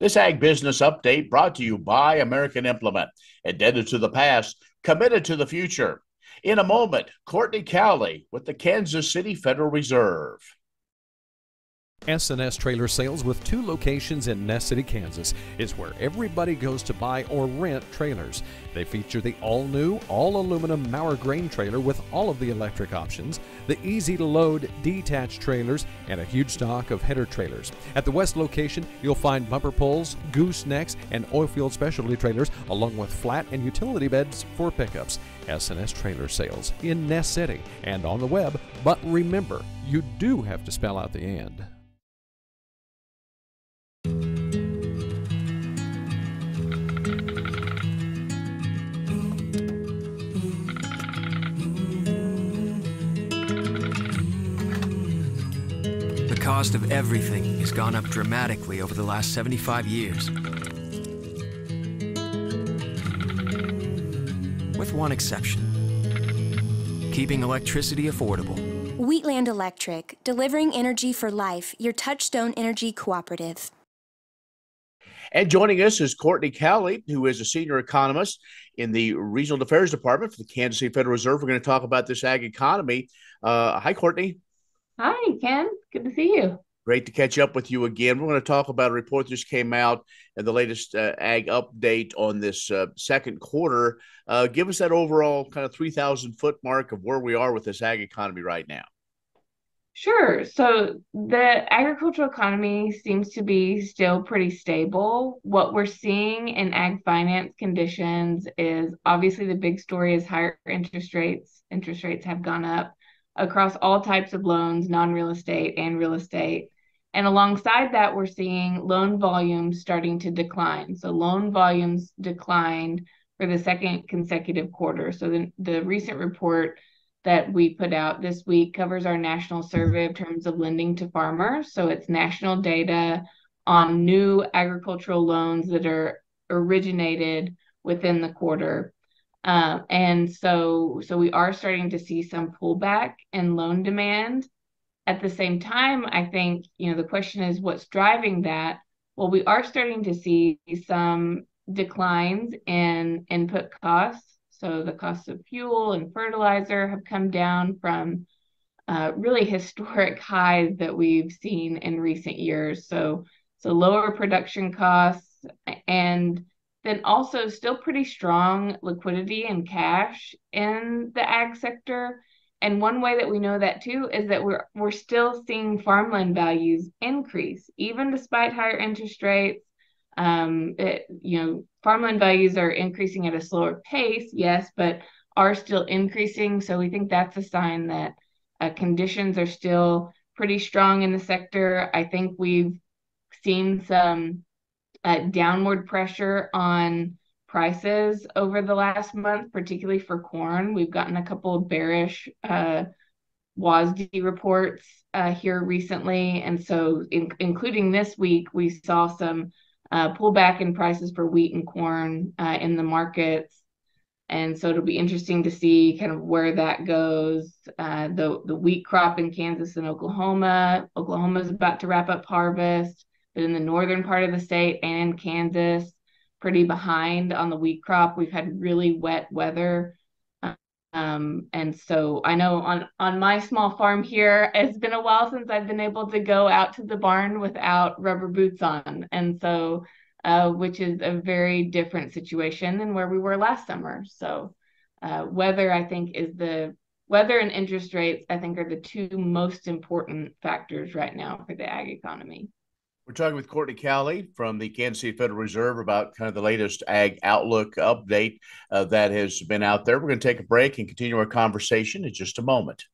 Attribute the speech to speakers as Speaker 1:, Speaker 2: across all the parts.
Speaker 1: This Ag Business Update brought to you by American Implement, indebted to the past, committed to the future. In a moment, Cortney Cowley with the Kansas City Federal Reserve.
Speaker 2: S&S Trailer Sales with two locations in Ness City, Kansas is where everybody goes to buy or rent trailers. They feature the all-new, all-aluminum Maurer grain trailer with all of the electric options, the easy-to-load detached trailers, and a huge stock of header trailers. At the west location, you'll find bumper pulls, goosenecks, and oilfield specialty trailers, along with flat and utility beds for pickups. S&S Trailer Sales in Ness City and on the web, but remember, you do have to spell out the end.
Speaker 3: Cost of everything has gone up dramatically over the last 75 years. With one exception keeping electricity affordable.
Speaker 4: Wheatland Electric, delivering energy for life, your Touchstone Energy Cooperative.
Speaker 1: And joining us is Cortney Cowley, who is a senior economist in the Regional Affairs Department for the Kansas City Federal Reserve. We're going to talk about this ag economy. Uh, hi, Cortney.
Speaker 5: Hi, Ken. Good to see you.
Speaker 1: Great to catch up with you again. We're going to talk about a report that just came out and the latest uh, ag update on this uh, second quarter. Uh, give us that overall kind of 3,000 foot mark of where we are with this ag economy right now.
Speaker 5: Sure. So the agricultural economy seems to be still pretty stable. What we're seeing in ag finance conditions is obviously the big story is higher interest rates. Interest rates have gone up across all types of loans, non real estate and real estate. And alongside that, we're seeing loan volumes starting to decline. So loan volumes declined for the second consecutive quarter. So the, the recent report that we put out this week covers our national survey of terms of lending to farmers. So it's national data on new agricultural loans that are originated within the quarter. Uh, and so, so we are starting to see some pullback in loan demand. At the same time, I think you know the question is what's driving that. Well, we are starting to see some declines in input costs. So the cost of fuel and fertilizer have come down from uh, really historic highs that we've seen in recent years. So so lower production costs and then also still pretty strong liquidity and cash in the ag sector. And one way that we know that too is that we're we're still seeing farmland values increase even despite higher interest rates. Um, it, you know, farmland values are increasing at a slower pace, yes, but are still increasing. So we think that's a sign that uh, conditions are still pretty strong in the sector. I think we've seen some uh, downward pressure on prices over the last month, particularly for corn. We've gotten a couple of bearish uh, WASDE reports uh, here recently. And so, in, including this week, we saw some uh, pullback in prices for wheat and corn uh, in the markets. And so it'll be interesting to see kind of where that goes. Uh, the the wheat crop in Kansas and Oklahoma. Oklahoma is about to wrap up harvest in the northern part of the state and Kansas, pretty behind on the wheat crop. We've had really wet weather. Um, and so I know on on my small farm here, it's been a while since I've been able to go out to the barn without rubber boots on, and so uh, which is a very different situation than where we were last summer. So uh, weather, I think, is the weather and interest rates. I think are the two most important factors right now for the ag economy.
Speaker 1: We're talking with Cortney Cowley from the Kansas City Federal Reserve about kind of the latest ag outlook update uh, that has been out there. We're going to take a break and continue our conversation in just a moment.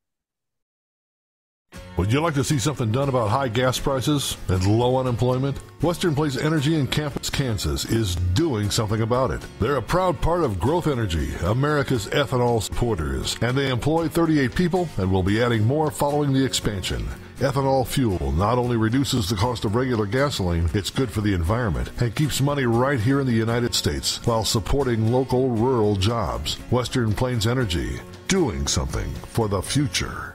Speaker 6: Would you like to see something done about high gas prices and low unemployment? Western Plains Energy in Campus, Kansas is doing something about it. They're a proud part of Growth Energy, America's ethanol supporters, and they employ 38 people and will be adding more following the expansion. Ethanol fuel not only reduces the cost of regular gasoline, it's good for the environment and keeps money right here in the United States while supporting local rural jobs. Western Plains Energy, doing something for the future.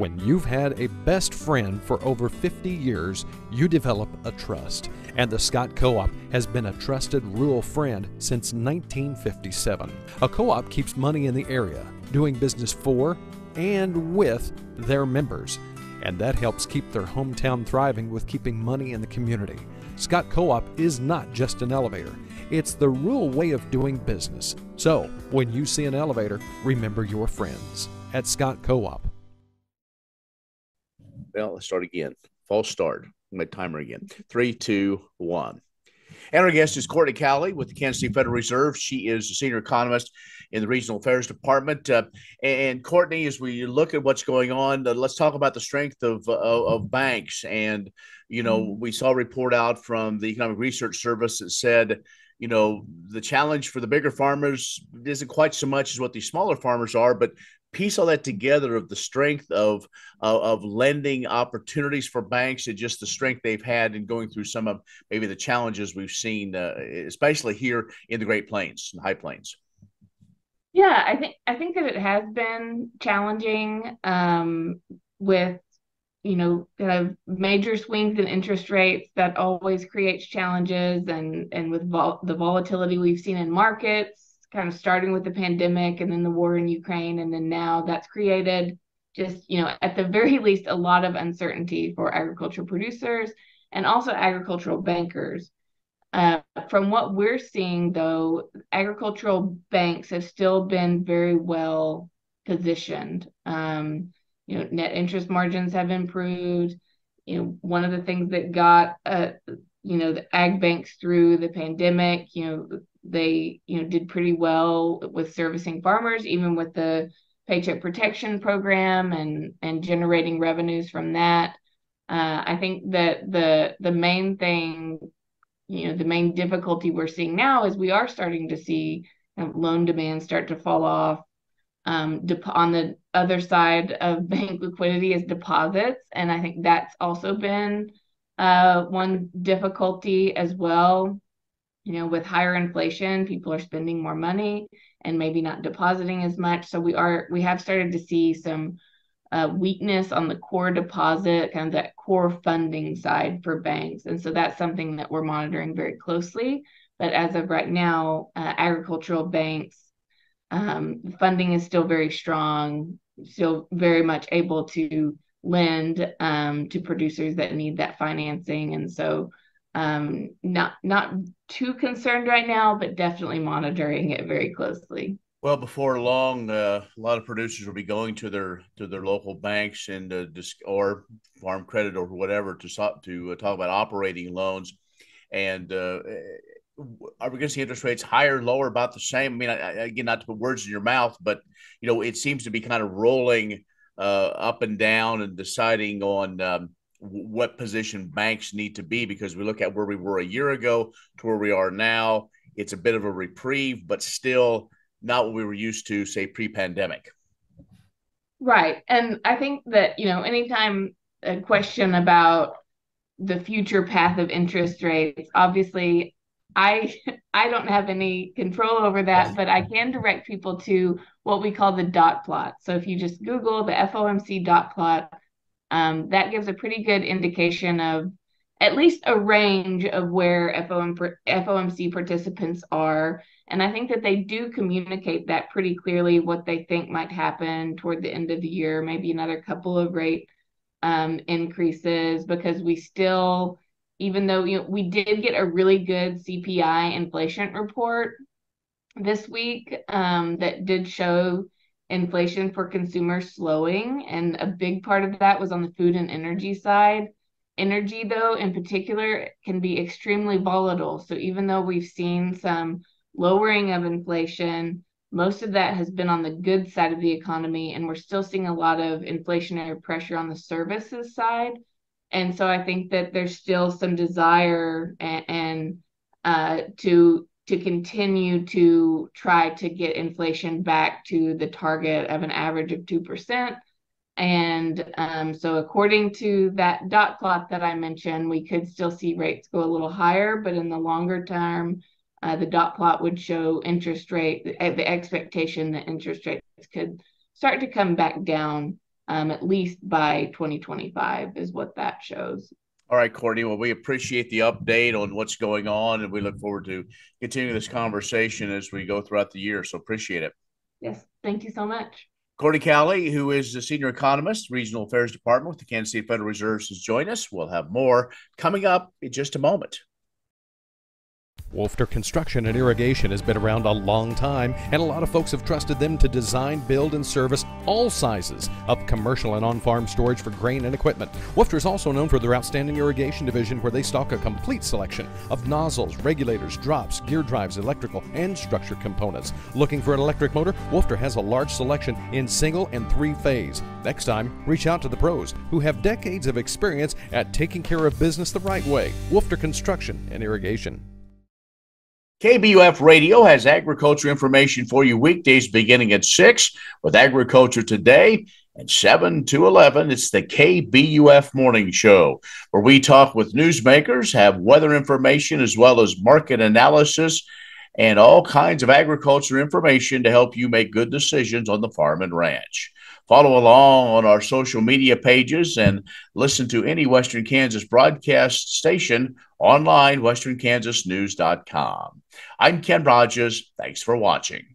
Speaker 2: When you've had a best friend for over 50 years, you develop a trust. And the Scott Co op has been a trusted rural friend since 1957. A co op keeps money in the area, doing business for and with their members. And that helps keep their hometown thriving with keeping money in the community. Scott Co op is not just an elevator, it's the rural way of doing business. So, when you see an elevator, remember your friends at Scott Co op.
Speaker 1: Well, let's start again. False start. My timer again. Three, two, one. And our guest is Cortney Cowley with the Kansas City Federal Reserve. She is a senior economist in the Regional Affairs Department. Uh, and Cortney, as we look at what's going on, uh, let's talk about the strength of, uh, of banks. And, you know, mm-hmm. we saw a report out from the Economic Research Service that said, you know, the challenge for the bigger farmers isn't quite so much as what these smaller farmers are, but piece all that together of the strength of, of, of lending opportunities for banks and just the strength they've had in going through some of maybe the challenges we've seen, uh, especially here in the Great Plains and High Plains.
Speaker 5: Yeah, I think I think that it has been challenging um, with you know kind of major swings in interest rates that always creates challenges and and with vol- the volatility we've seen in markets kind of starting with the pandemic and then the war in Ukraine. And then now that's created just, you know, at the very least, a lot of uncertainty for agricultural producers and also agricultural bankers. Uh, from what we're seeing, though, agricultural banks have still been very well positioned. Um, you know, net interest margins have improved. You know, one of the things that got, uh, you know, the ag banks through the pandemic, you know, they you know did pretty well with servicing farmers even with the paycheck protection program and and generating revenues from that. Uh, i think that the the main thing you know the main difficulty we're seeing now is we are starting to see loan demand start to fall off. Um, on the other side of bank liquidity is deposits and i think that's also been uh, one difficulty as well you know with higher inflation people are spending more money and maybe not depositing as much. So we are we have started to see some uh, weakness on the core deposit kind of that core funding side for banks. And so that's something that we're monitoring very closely. But as of right now uh, agricultural banks um, funding is still very strong still very much able to lend um, to producers that need that financing. And so um, not not too concerned right now, but definitely monitoring it very closely.
Speaker 1: Well, before long, uh, a lot of producers will be going to their to their local banks and uh, or farm credit or whatever to to uh, talk about operating loans. And uh, are we going to see interest rates higher, lower, about the same? I mean, I, I, again, not to put words in your mouth, but you know, it seems to be kind of rolling uh, up and down and deciding on um, what position banks need to be because we look at where we were a year ago to where we are now. It's a bit of a reprieve, but still not what we were used to, say, pre pandemic.
Speaker 5: Right. And I think that, you know, anytime a question about the future path of interest rates, obviously I I don't have any control over that, but I can direct people to what we call the dot plot. So if you just Google the FOMC dot plot, um, that gives a pretty good indication of at least a range of where FOM, FOMC participants are. And I think that they do communicate that pretty clearly what they think might happen toward the end of the year, maybe another couple of rate um, increases, because we still, even though you know, we did get a really good CPI inflation report this week um, that did show inflation for consumers slowing. And a big part of that was on the food and energy side. Energy, though, in particular, can be extremely volatile. So even though we've seen some lowering of inflation, most of that has been on the good side of the economy. And we're still seeing a lot of inflationary pressure on the services side. And so I think that there's still some desire and, and uh, to to continue to try to get inflation back to the target of an average of 2%. And um, so, according to that dot plot that I mentioned, we could still see rates go a little higher, but in the longer term, uh, the dot plot would show interest rate, the, expectation that interest rates could start to come back down um, at least by 2025 is what that shows.
Speaker 1: All right, Cortney. Well, we appreciate the update on what's going on, and we look forward to continuing this conversation as we go throughout the year. So appreciate it.
Speaker 5: Yes, thank you so much.
Speaker 1: Cortney Cowley, who is the senior economist, Regional Affairs Department with the Kansas City Federal Reserve, has joined us. We'll have more coming up in just a moment.
Speaker 2: Wolfter Construction and Irrigation has been around a long time, and a lot of folks have trusted them to design, build, and service all sizes of commercial and on farm storage for grain and equipment. Wolfter is also known for their outstanding irrigation division, where they stock a complete selection of nozzles, regulators, drops, gear drives, electrical, and structure components. Looking for an electric motor? Wolfter has a large selection in single and three phase. Next time, reach out to the pros who have decades of experience at taking care of business the right way. Wolfter Construction and Irrigation.
Speaker 1: KBUF Radio has agriculture information for you weekdays beginning at 6 with Agriculture Today and 7 to 11. It's the KBUF Morning Show where we talk with newsmakers, have weather information as well as market analysis and all kinds of agriculture information to help you make good decisions on the farm and ranch. Follow along on our social media pages and listen to any Western Kansas broadcast station online, westernkansasnews.com. I'm Ken Rogers. Thanks for watching.